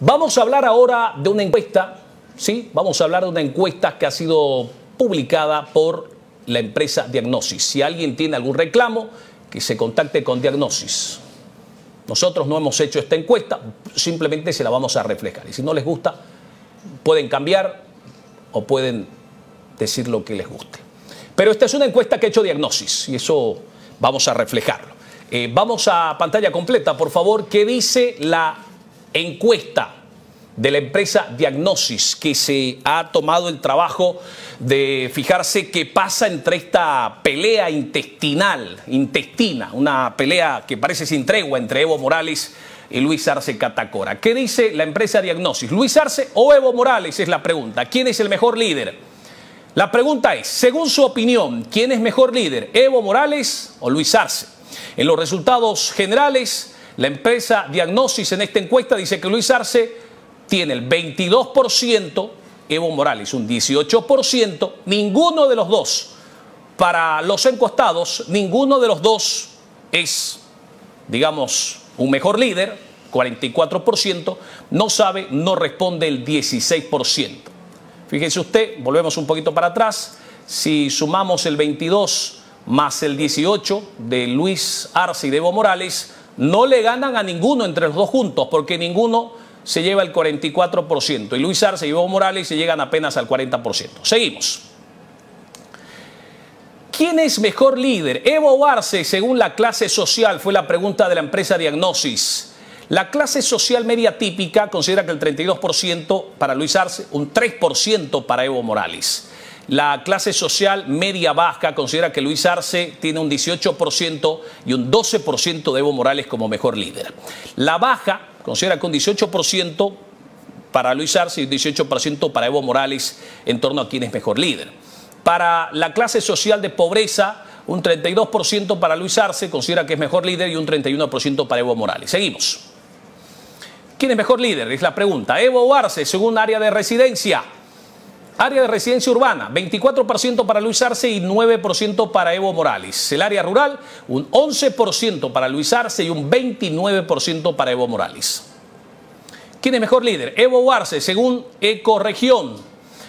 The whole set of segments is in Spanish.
Vamos a hablar ahora de una encuesta, ¿sí? Vamos a hablar de una encuesta que ha sido publicada por la empresa Diagnosis. Si alguien tiene algún reclamo, que se contacte con Diagnosis. Nosotros no hemos hecho esta encuesta, simplemente se la vamos a reflejar. Y si no les gusta, pueden cambiar o pueden decir lo que les guste. Pero esta es una encuesta que ha hecho Diagnosis y eso vamos a reflejarlo. Eh, vamos a pantalla completa, por favor, ¿qué dice la encuesta de la empresa Diagnosis que se ha tomado el trabajo de fijarse qué pasa entre esta pelea intestinal, intestina, una pelea que parece sin tregua entre Evo Morales y Luis Arce Catacora. ¿Qué dice la empresa Diagnosis? ¿Luis Arce o Evo Morales? Es la pregunta. ¿Quién es el mejor líder? La pregunta es, según su opinión, ¿quién es mejor líder? ¿Evo Morales o Luis Arce? En los resultados generales, la empresa Diagnosis en esta encuesta dice que Luis Arce tiene el 22%, Evo Morales un 18%, ninguno de los dos, para los encuestados, ninguno de los dos es, digamos, un mejor líder, 44%, no sabe, no responde el 16%. Fíjese usted, volvemos un poquito para atrás, si sumamos el 22 más el 18 de Luis Arce y de Evo Morales, no le ganan a ninguno entre los dos juntos, porque ninguno se lleva el 44% y Luis Arce y Evo Morales se llegan apenas al 40%. Seguimos. ¿Quién es mejor líder? Evo Arce, según la clase social, fue la pregunta de la empresa Diagnosis. La clase social media típica considera que el 32% para Luis Arce, un 3% para Evo Morales. La clase social media baja considera que Luis Arce tiene un 18% y un 12% de Evo Morales como mejor líder. La baja considera que un 18% para Luis Arce y un 18% para Evo Morales en torno a quién es mejor líder. Para la clase social de pobreza, un 32% para Luis Arce considera que es mejor líder y un 31% para Evo Morales. Seguimos. ¿Quién es mejor líder? Es la pregunta. Evo o Arce, según área de residencia. Área de residencia urbana, 24% para Luis Arce y 9% para Evo Morales. El área rural, un 11% para Luis Arce y un 29% para Evo Morales. ¿Quién es mejor líder? Evo Arce, según Ecoregión.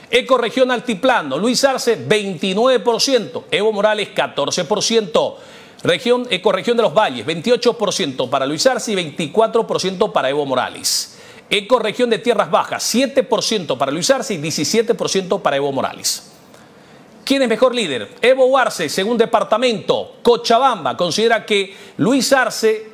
Ecoregión Altiplano, Luis Arce 29%, Evo Morales 14%. Región, Ecoregión de los Valles, 28% para Luis Arce y 24% para Evo Morales. Ecoregión de Tierras Bajas, 7% para Luis Arce y 17% para Evo Morales. ¿Quién es mejor líder? Evo Arce, según departamento. Cochabamba considera que Luis Arce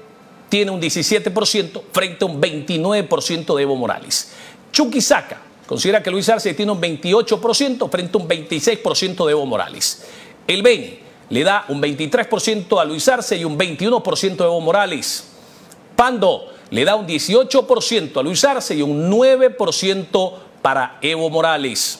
tiene un 17% frente a un 29% de Evo Morales. Chuquisaca considera que Luis Arce tiene un 28% frente a un 26% de Evo Morales. El Beni le da un 23% a Luis Arce y un 21% de Evo Morales. Pando le da un 18% a Luis Arce y un 9% para Evo Morales.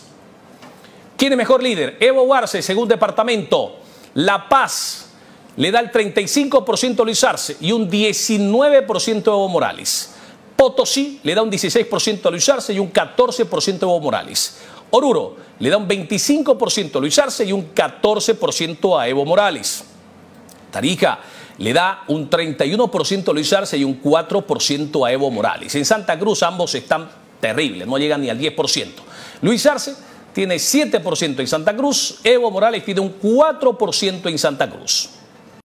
¿Quién es mejor líder? Evo Arce, según departamento. La Paz le da el 35% a Luis Arce y un 19% a Evo Morales. Potosí le da un 16% a Luis Arce y un 14% a Evo Morales. Oruro le da un 25% a Luis Arce y un 14% a Evo Morales. Tarija le da un 31% a Luis Arce y un 4% a Evo Morales. En Santa Cruz ambos están terribles, no llegan ni al 10%. Luis Arce tiene 7% en Santa Cruz, Evo Morales tiene un 4% en Santa Cruz.